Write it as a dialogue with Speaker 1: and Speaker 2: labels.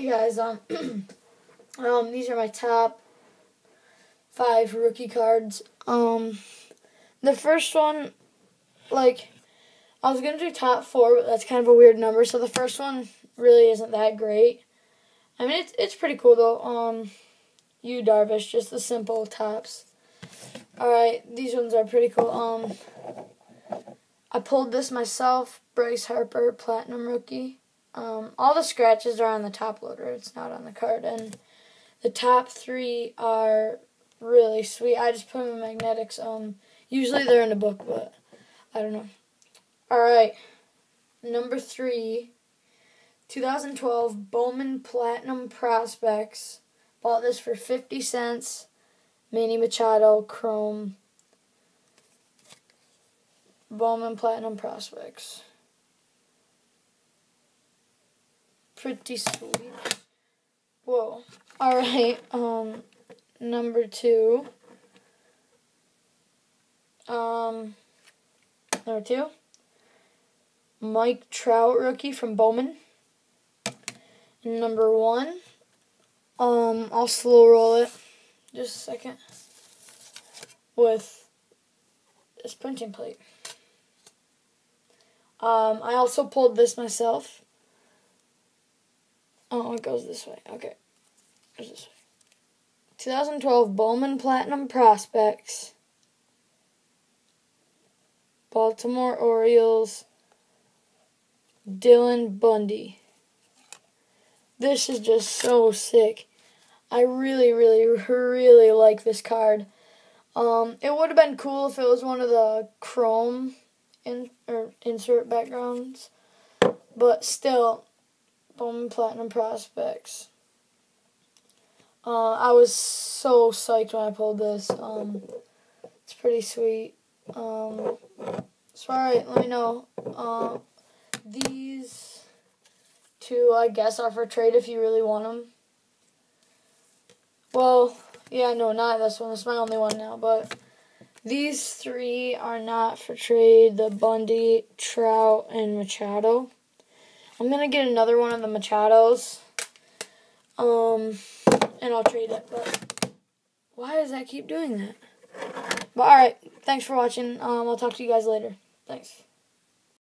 Speaker 1: Hey guys, um, um, these are my top five rookie cards. Um, the first one, like, I was gonna do top four, but that's kind of a weird number. So the first one really isn't that great. I mean, it's it's pretty cool though. Um, Yu Darvish, just the simple Topps. All right, these ones are pretty cool. Um, I pulled this myself. Bryce Harper, Platinum Rookie. Um, all the scratches are on the top loader. It's not on the card, and the top three are really sweet. I just put them in magnetics. Um, usually they're in the book, but I don't know. All right, number three, 2012 Bowman Platinum Prospects. Bought this for 50 cents. Manny Machado Chrome. Bowman Platinum Prospects. Pretty sweet. Whoa. Alright, um, number two. Um, number two. Mike Trout rookie from Bowman. Number one. Um, I'll slow roll it. Just a second. With this printing plate. Um, I also pulled this myself. Oh, it goes this way. Okay. Goes this way. 2012 Bowman Platinum Prospects. Baltimore Orioles. Dylan Bundy. This is just so sick. I really, really, really like this card. Um, it would have been cool if it was one of the chrome in, or insert backgrounds, but still, Bowman Platinum Prospects. Uh, I was so psyched when I pulled this. Um, it's pretty sweet. Um, so alright, let me know. Uh, these two, I guess, are for trade if you really want them. Well, yeah, no, not this one. Is my only one now, but these three are not for trade. The Bundy, Trout, and Machado. I'm going to get another one of the Machados. Um, and I'll trade it, but why does that keep doing that? But alright, thanks for watching. Um, I'll talk to you guys later. Thanks.